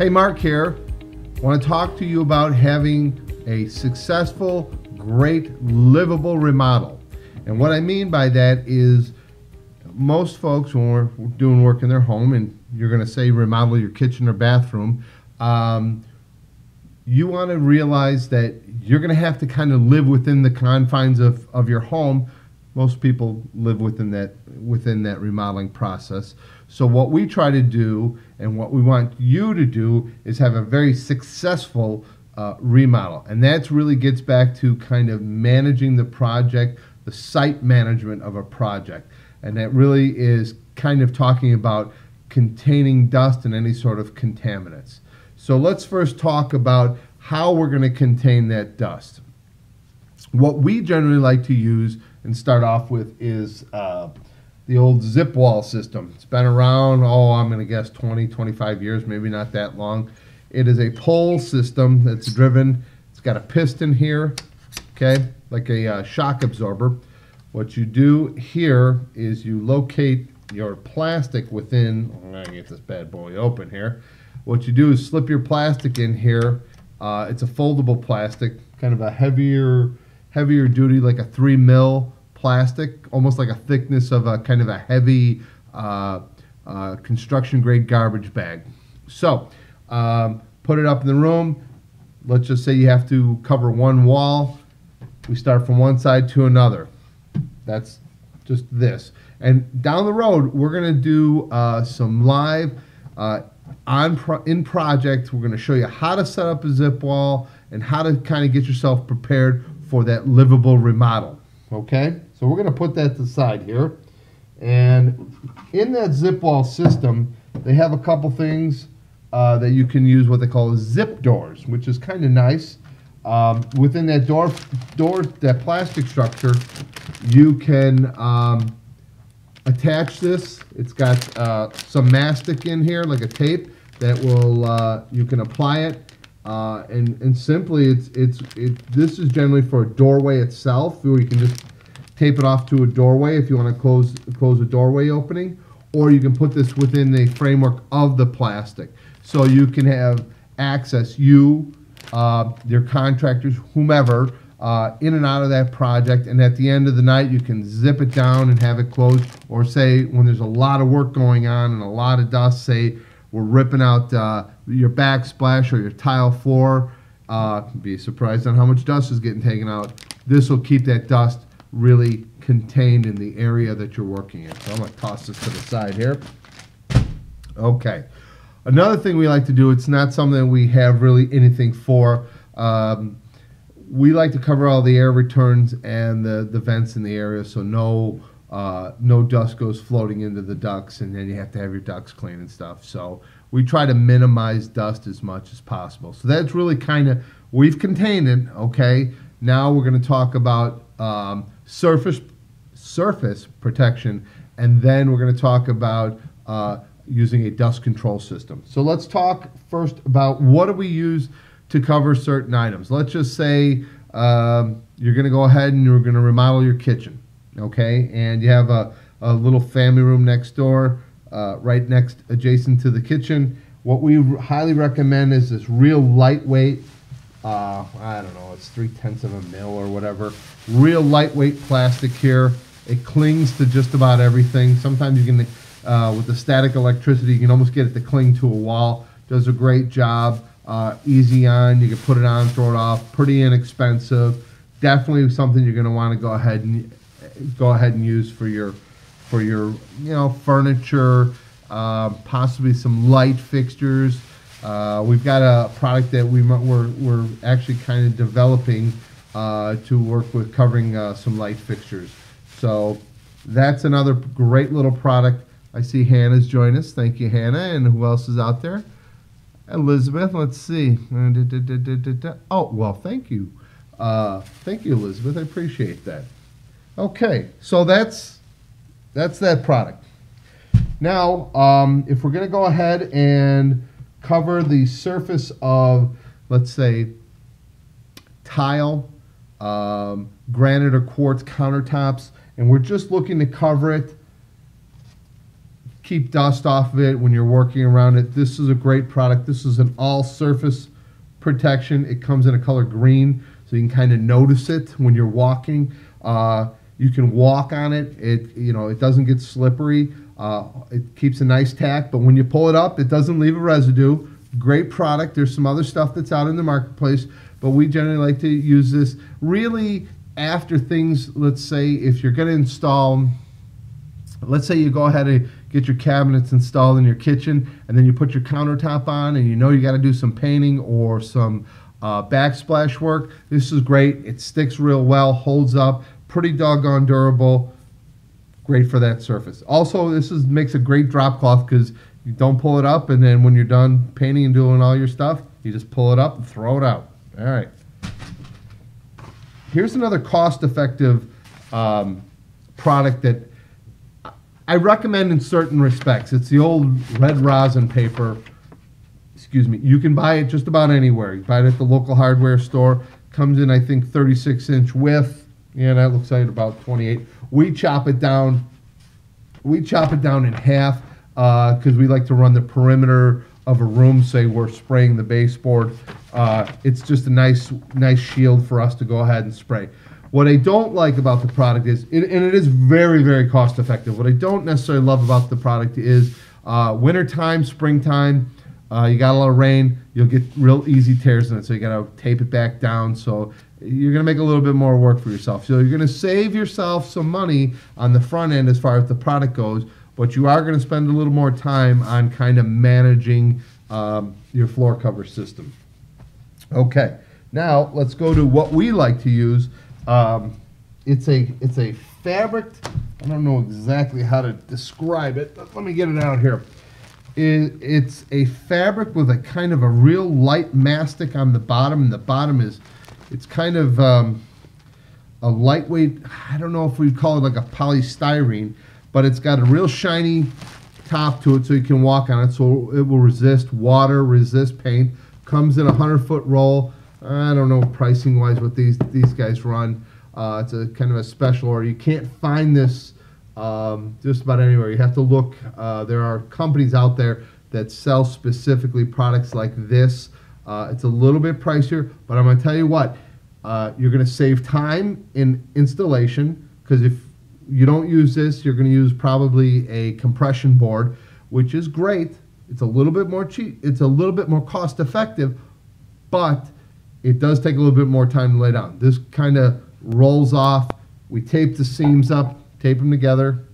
Hey, Mark here. I want to talk to you about having a successful, great, livable remodel. And what I mean by that is most folks, when we're doing work in their home and you're going to say remodel your kitchen or bathroom, um, you want to realize that you're going to have to kind of live within the confines of, of your home. Most people live within that within that remodeling process. So what we try to do and what we want you to do is have a very successful uh, remodel. And that really gets back to kind of managing the project, the site management of a project. And that really is kind of talking about containing dust and any sort of contaminants. So let's first talk about how we're going to contain that dust. What we generally like to use and start off with is uh, the old zip wall system. It's been around, oh, I'm going to guess 20, 25 years, maybe not that long. It is a pole system that's driven, it's got a piston here, okay, like a uh, shock absorber. What you do here is you locate your plastic within, I'm going to get this bad boy open here. What you do is slip your plastic in here. Uh, it's a foldable plastic, kind of a heavier, heavier duty, like a three mil plastic, almost like a thickness of a kind of a heavy uh, uh, construction grade garbage bag. So um, put it up in the room. Let's just say you have to cover one wall. We start from one side to another. That's just this. And down the road, we're going to do uh, some live uh, on pro in project. We're going to show you how to set up a zip wall and how to kind of get yourself prepared for that livable remodel. Okay, so we're going to put that to the side here. And in that zip wall system, they have a couple things uh, that you can use what they call zip doors, which is kind of nice. Um, within that door, door, that plastic structure, you can um, attach this. It's got uh, some mastic in here, like a tape, that will uh, you can apply it. Uh, and and simply, it's it's it. This is generally for a doorway itself, where you can just tape it off to a doorway if you want to close close a doorway opening, or you can put this within the framework of the plastic, so you can have access. You, uh, your contractors, whomever uh, in and out of that project. And at the end of the night, you can zip it down and have it closed. Or say when there's a lot of work going on and a lot of dust, say we're ripping out uh, your backsplash or your tile floor. Uh, be surprised on how much dust is getting taken out. This will keep that dust really contained in the area that you're working in. So I'm going to toss this to the side here. Okay. Another thing we like to do, it's not something we have really anything for. Um, we like to cover all the air returns and the, the vents in the area so no uh, no dust goes floating into the ducts and then you have to have your ducts clean and stuff so we try to minimize dust as much as possible so that's really kind of we've contained it okay now we're going to talk about um, surface surface protection and then we're going to talk about uh, using a dust control system so let's talk first about what do we use to cover certain items. Let's just say um, you're going to go ahead and you're going to remodel your kitchen, okay? And you have a, a little family room next door, uh, right next adjacent to the kitchen. What we highly recommend is this real lightweight, uh, I don't know, it's three tenths of a mil or whatever, real lightweight plastic here. It clings to just about everything. Sometimes you can, uh, with the static electricity, you can almost get it to cling to a wall. Does a great job. Uh, easy on, you can put it on, throw it off. Pretty inexpensive. Definitely something you're going to want to go ahead and go ahead and use for your for your you know furniture, uh, possibly some light fixtures. Uh, we've got a product that we we're we're actually kind of developing uh, to work with covering uh, some light fixtures. So that's another great little product. I see Hannah's joined us. Thank you, Hannah. And who else is out there? Elizabeth, let's see. Oh, well, thank you. Uh, thank you, Elizabeth. I appreciate that. Okay, so that's that's that product. Now, um, if we're going to go ahead and cover the surface of, let's say, tile, um, granite or quartz countertops, and we're just looking to cover it keep dust off of it when you're working around it. This is a great product. This is an all surface protection. It comes in a color green, so you can kind of notice it when you're walking. Uh, you can walk on it. It you know it doesn't get slippery. Uh, it keeps a nice tack, but when you pull it up, it doesn't leave a residue. Great product. There's some other stuff that's out in the marketplace, but we generally like to use this really after things. Let's say if you're going to install, let's say you go ahead and get your cabinets installed in your kitchen, and then you put your countertop on, and you know you got to do some painting or some uh, backsplash work. This is great. It sticks real well, holds up, pretty doggone durable. Great for that surface. Also, this is makes a great drop cloth because you don't pull it up, and then when you're done painting and doing all your stuff, you just pull it up and throw it out. All right. Here's another cost-effective um, product that I recommend in certain respects. It's the old red rosin paper. Excuse me. You can buy it just about anywhere. You buy it at the local hardware store. Comes in, I think, 36 inch width. Yeah, that looks like about 28. We chop it down. We chop it down in half because uh, we like to run the perimeter of a room. Say we're spraying the baseboard. Uh, it's just a nice, nice shield for us to go ahead and spray. What I don't like about the product is, and it is very, very cost effective. What I don't necessarily love about the product is uh, wintertime, springtime. Uh, you got a lot of rain, you'll get real easy tears in it. So you got to tape it back down. So you're going to make a little bit more work for yourself. So you're going to save yourself some money on the front end as far as the product goes, but you are going to spend a little more time on kind of managing um, your floor cover system. Okay, now let's go to what we like to use. Um, it's a it's a fabric. I don't know exactly how to describe it. but let me get it out here. It, it's a fabric with a kind of a real light mastic on the bottom, and the bottom is it's kind of um, a lightweight, I don't know if we'd call it like a polystyrene, but it's got a real shiny top to it so you can walk on it so it will resist water, resist paint. Comes in a 100 foot roll. I don't know pricing wise what these, these guys run. Uh, it's a kind of a special order. You can't find this um, just about anywhere. You have to look. Uh, there are companies out there that sell specifically products like this. Uh, it's a little bit pricier, but I'm going to tell you what, uh, you're going to save time in installation because if you don't use this, you're going to use probably a compression board, which is great. It's a little bit more cheap. It's a little bit more cost effective, but it does take a little bit more time to lay down. This kind of rolls off. We tape the seams up, tape them together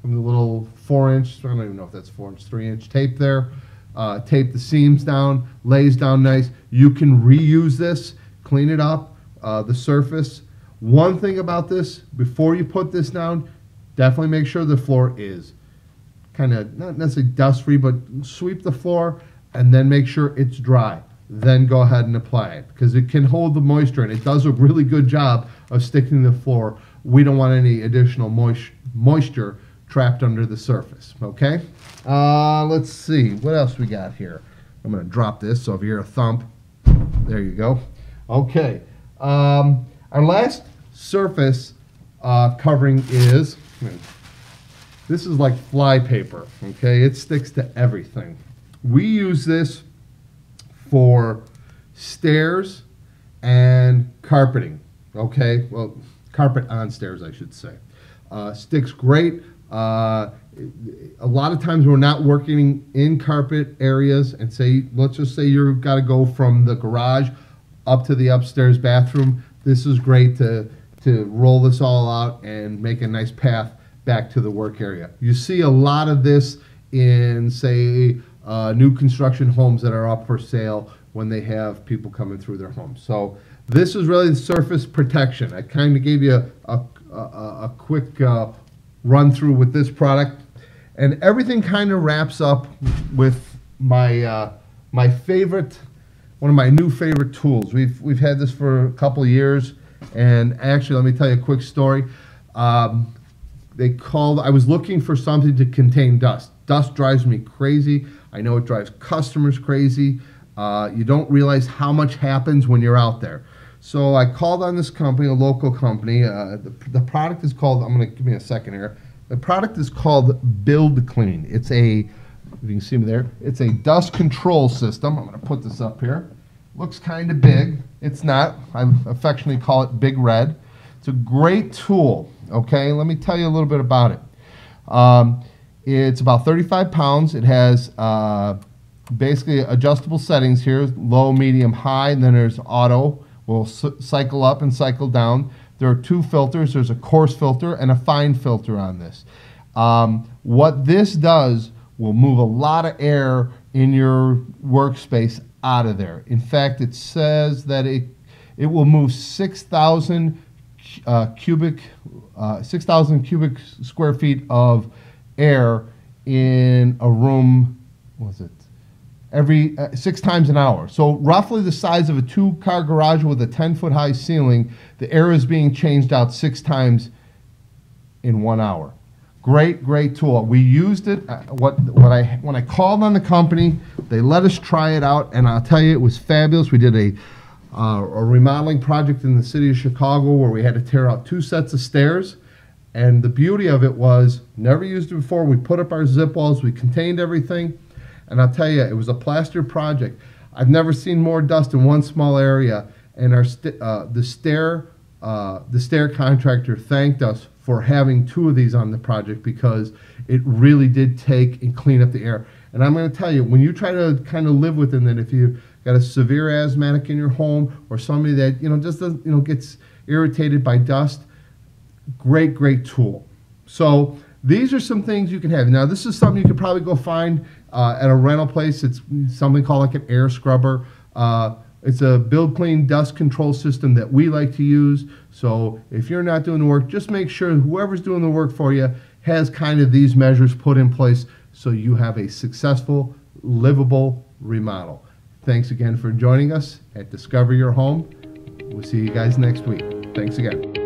from the little four inch, I don't even know if that's four inch, three inch tape there uh, tape the seams down, lays down nice. You can reuse this, clean it up, uh, the surface. One thing about this, before you put this down, definitely make sure the floor is kind of not necessarily dust free, but sweep the floor and then make sure it's dry. Then go ahead and apply it because it can hold the moisture and it does a really good job of sticking to the floor. We don't want any additional moisture trapped under the surface, okay? Uh, let's see, what else we got here? I'm gonna drop this, so if you hear a thump, there you go. Okay, um, our last surface uh, covering is, this is like fly paper, okay? It sticks to everything. We use this for stairs and carpeting, okay? Well, carpet on stairs, I should say. Uh, sticks great uh, a lot of times we're not working in carpet areas and say, let's just say you've got to go from the garage up to the upstairs bathroom. This is great to, to roll this all out and make a nice path back to the work area. You see a lot of this in, say, uh, new construction homes that are up for sale when they have people coming through their homes. So this is really the surface protection. I kind of gave you a, a, a, a quick uh, run through with this product. And everything kind of wraps up with my, uh, my favorite, one of my new favorite tools. We've, we've had this for a couple years. And actually, let me tell you a quick story. Um, they called, I was looking for something to contain dust. Dust drives me crazy. I know it drives customers crazy. Uh, you don't realize how much happens when you're out there. So I called on this company, a local company. Uh, the, the product is called, I'm going to give me a second here. The product is called Build Clean. It's a, if you can see me there, it's a dust control system. I'm going to put this up here. Looks kind of big. It's not. I affectionately call it Big Red. It's a great tool. Okay, let me tell you a little bit about it. Um, it's about 35 pounds. It has uh, basically adjustable settings here low, medium, high, and then there's auto. Will cycle up and cycle down. There are two filters there's a coarse filter and a fine filter on this. Um, what this does will move a lot of air in your workspace out of there. In fact, it says that it, it will move 6,000 uh, cubic, uh, 6,000 cubic square feet of air in a room, was it, every uh, six times an hour. So roughly the size of a two-car garage with a 10-foot high ceiling, the air is being changed out six times in one hour. Great, great tool. We used it. Uh, what, what I when I called on the company, they let us try it out, and I'll tell you, it was fabulous. We did a uh, a remodeling project in the city of Chicago where we had to tear out two sets of stairs. And the beauty of it was, never used it before. We put up our zip walls, we contained everything, and I'll tell you, it was a plaster project. I've never seen more dust in one small area. And our st uh, the stair uh, the stair contractor thanked us for having two of these on the project because it really did take and clean up the air. And I'm going to tell you, when you try to kind of live within that, if you got a severe asthmatic in your home or somebody that you know just doesn't, you know gets irritated by dust, great, great tool. So these are some things you can have. Now this is something you could probably go find uh, at a rental place. It's something called like an air scrubber. Uh, it's a build clean dust control system that we like to use. So if you're not doing the work, just make sure whoever's doing the work for you has kind of these measures put in place so you have a successful, livable remodel. Thanks again for joining us at Discover Your Home. We'll see you guys next week. Thanks again.